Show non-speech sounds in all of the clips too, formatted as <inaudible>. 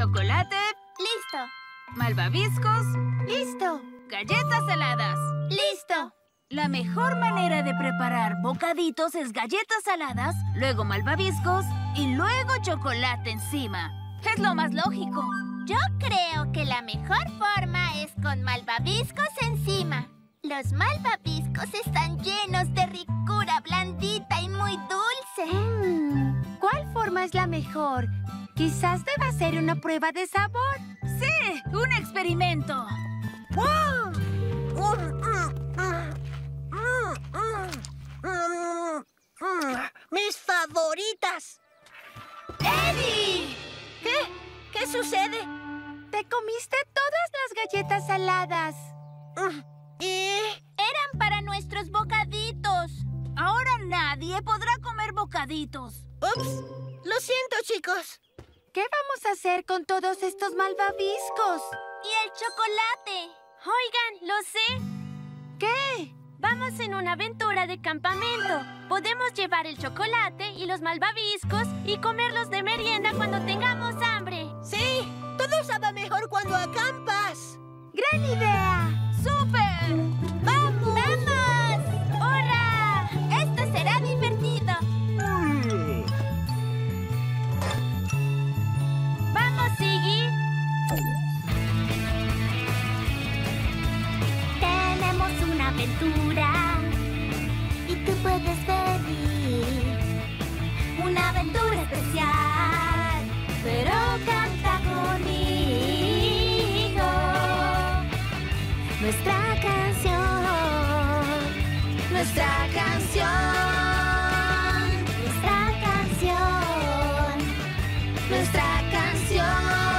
Chocolate, Listo. malvaviscos, ¡Listo! galletas saladas. Listo. La mejor manera de preparar bocaditos es galletas saladas, luego malvaviscos y luego chocolate encima. Es lo más lógico. Yo creo que la mejor forma es con malvaviscos encima. Los malvaviscos están llenos de ricura blandita y muy dulce. Mm, ¿Cuál forma es la mejor? Quizás deba hacer una prueba de sabor. ¡Sí! ¡Un experimento! ¡Mis favoritas! ¡Eddie! ¿Qué? ¿Qué sucede? Te comiste todas las galletas saladas. ¿Y? Eran para nuestros bocaditos. Ahora nadie podrá comer bocaditos. ¡Ups! Lo siento, chicos. ¿Qué vamos a hacer con todos estos malvaviscos? Y el chocolate. Oigan, lo sé. ¿Qué? Vamos en una aventura de campamento. Podemos llevar el chocolate y los malvaviscos y comerlos de merienda cuando tengamos hambre. Sí, todo sabe mejor cuando acampas. ¡Gran idea! Nuestra canción, nuestra canción, nuestra canción, nuestra canción,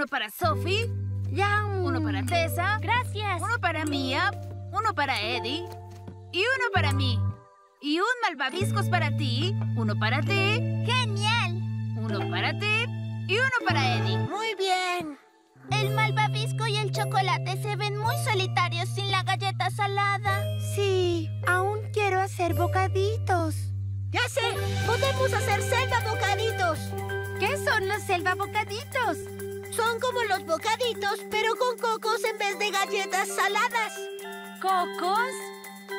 Uno para Sophie, Ya. uno para Tessa, Gracias. uno para Mia, uno para Eddie y uno para mí. Y un malvaviscos para ti, uno para ti, Genial. uno para ti y uno para Eddie. Muy bien. El malvavisco y el chocolate se ven muy solitarios sin la galleta salada. Sí, aún quiero hacer bocaditos. Ya sé, podemos hacer selva bocaditos. ¿Qué son los selva bocaditos? Son como los bocaditos, pero con cocos en vez de galletas saladas. ¿Cocos?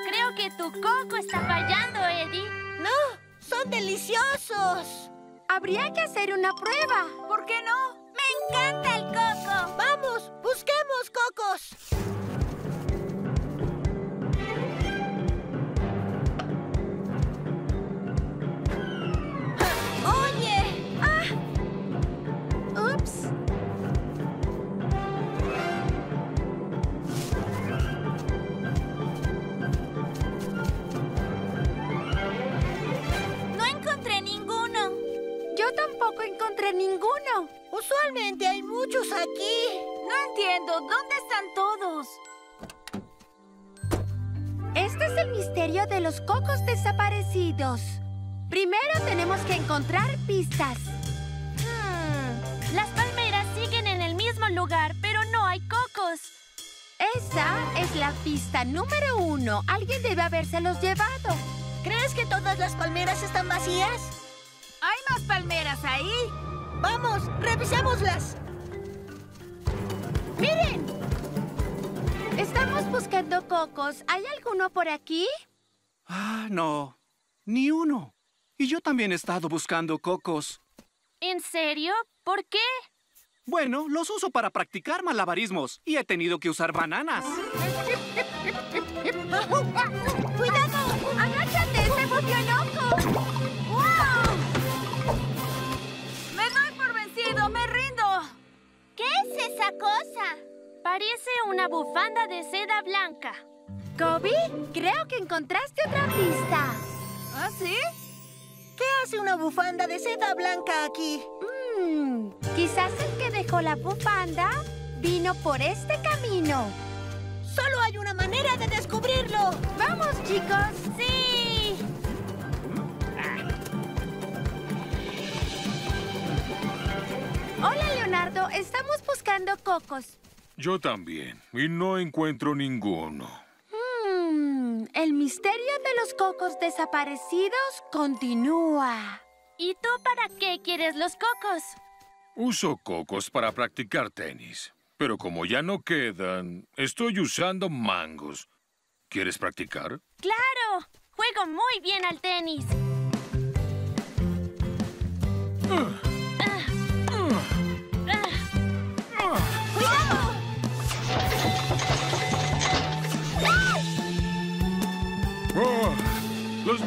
Creo que tu coco está fallando, Eddie. No, son deliciosos. Habría que hacer una prueba. ¿Por qué no? ¡Me encanta el coco! Vamos, busquemos cocos. ¿Dónde están todos? Este es el misterio de los cocos desaparecidos. Primero tenemos que encontrar pistas. Hmm, Las palmeras siguen en el mismo lugar, pero no hay cocos. Esa es la pista número uno. Alguien debe habérselos llevado. ¿Crees que todas las palmeras están vacías? ¿Hay más palmeras ahí? Vamos, revisémoslas. ¡Miren! Estamos buscando cocos. ¿Hay alguno por aquí? Ah, no. Ni uno. Y yo también he estado buscando cocos. ¿En serio? ¿Por qué? Bueno, los uso para practicar malabarismos y he tenido que usar bananas. <laughs> es esa cosa? Parece una bufanda de seda blanca. Kobe, creo que encontraste otra pista. ¿Ah, sí? ¿Qué hace una bufanda de seda blanca aquí? Mm, quizás el que dejó la bufanda vino por este camino. Solo hay una manera de descubrirlo. ¡Vamos, chicos! ¡Sí! Hola, Leonardo. Estamos buscando cocos. Yo también, y no encuentro ninguno. Mm, el misterio de los cocos desaparecidos continúa. ¿Y tú para qué quieres los cocos? Uso cocos para practicar tenis, pero como ya no quedan, estoy usando mangos. ¿Quieres practicar? ¡Claro! Juego muy bien al tenis. Oh,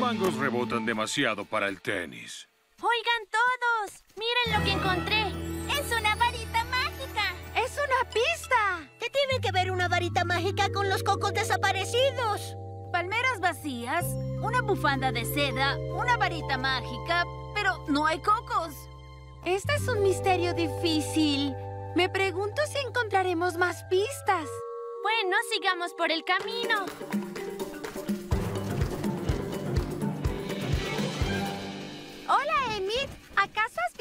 mangos rebotan demasiado para el tenis. Oigan todos, miren lo que encontré. ¡Es una varita mágica! ¡Es una pista! ¿Qué tiene que ver una varita mágica con los cocos desaparecidos? Palmeras vacías, una bufanda de seda, una varita mágica, pero no hay cocos. Este es un misterio difícil. Me pregunto si encontraremos más pistas. Bueno, sigamos por el camino.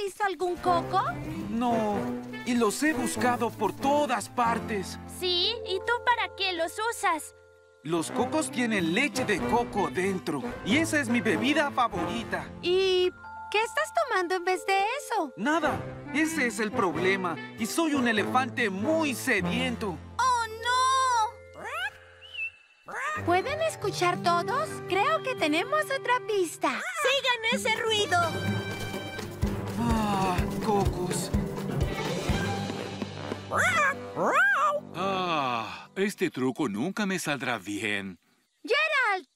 Visto algún coco? No, y los he buscado por todas partes. Sí, ¿y tú para qué los usas? Los cocos tienen leche de coco dentro, y esa es mi bebida favorita. ¿Y qué estás tomando en vez de eso? Nada, ese es el problema, y soy un elefante muy sediento. ¡Oh, no! ¿Pueden escuchar todos? Creo que tenemos otra pista. ¡Sigan ese ruido! Cocos. Ah, este truco nunca me saldrá bien. ¡Gerald!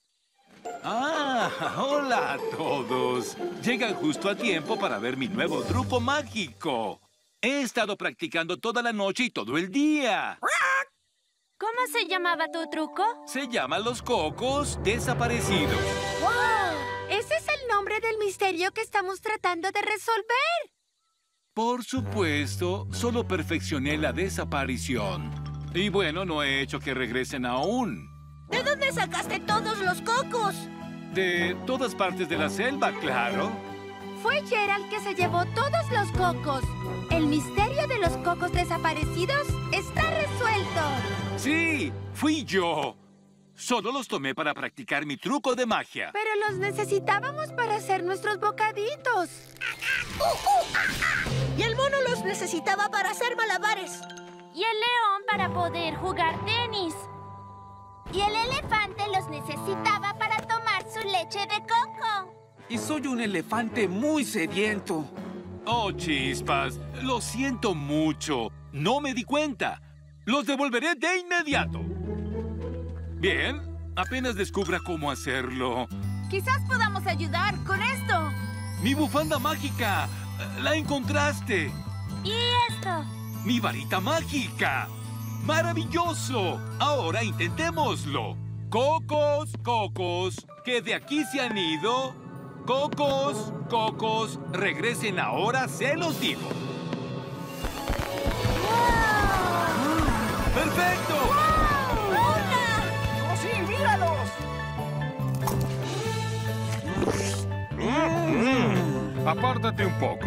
Ah, hola a todos. Llegan justo a tiempo para ver mi nuevo truco mágico. He estado practicando toda la noche y todo el día. ¿Cómo se llamaba tu truco? Se llama los cocos desaparecidos. Ese es el nombre del misterio que estamos tratando de resolver. Por supuesto, solo perfeccioné la desaparición. Y bueno, no he hecho que regresen aún. ¿De dónde sacaste todos los cocos? De todas partes de la selva, claro. Fue Gerald que se llevó todos los cocos. El misterio de los cocos desaparecidos está resuelto. Sí, fui yo. Solo los tomé para practicar mi truco de magia. Pero los necesitábamos para hacer nuestros bocaditos. <laughs> Y el mono los necesitaba para hacer malabares. Y el león para poder jugar tenis. Y el elefante los necesitaba para tomar su leche de coco. Y soy un elefante muy sediento. Oh, chispas, lo siento mucho. No me di cuenta. Los devolveré de inmediato. Bien, apenas descubra cómo hacerlo. Quizás podamos ayudar con esto. ¡Mi bufanda mágica! ¡La encontraste! ¿Y esto? ¡Mi varita mágica! ¡Maravilloso! Ahora intentémoslo. Cocos, cocos, que de aquí se han ido. Cocos, cocos, regresen ahora, se los digo. Apártate un poco.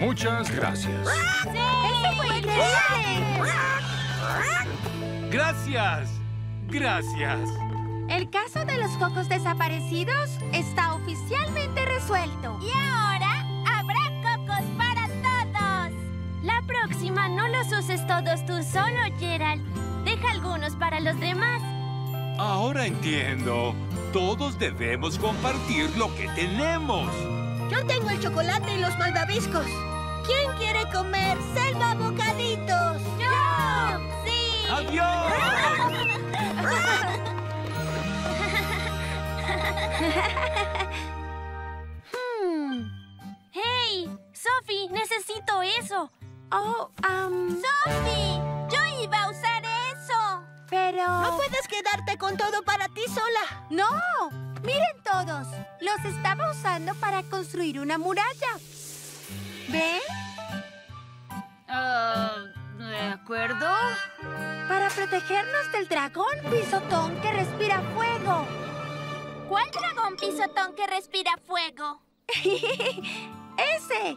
Muchas gracias. ¡Eso fue increíble! Gracias. Gracias. El caso de los cocos desaparecidos está oficialmente resuelto. Y ahora habrá cocos para todos. La próxima no los uses todos tú solo, Gerald. Deja algunos para los demás. Ahora entiendo. Todos debemos compartir lo que tenemos. Yo tengo el chocolate y los malvaviscos. ¿Quién quiere comer selva bocaditos? ¡Yo! ¡Sí! ¡Adiós! Hmm. ¡Hey! ¡Sophie! ¡Necesito eso! Oh, am, Pero... No puedes quedarte con todo para ti sola. ¡No! ¡Miren todos! Los estaba usando para construir una muralla. ¿Ven? Ah, ¿De acuerdo? Para protegernos del dragón pisotón que respira fuego. ¿Cuál dragón pisotón que respira fuego? <laughs> ¡Ese!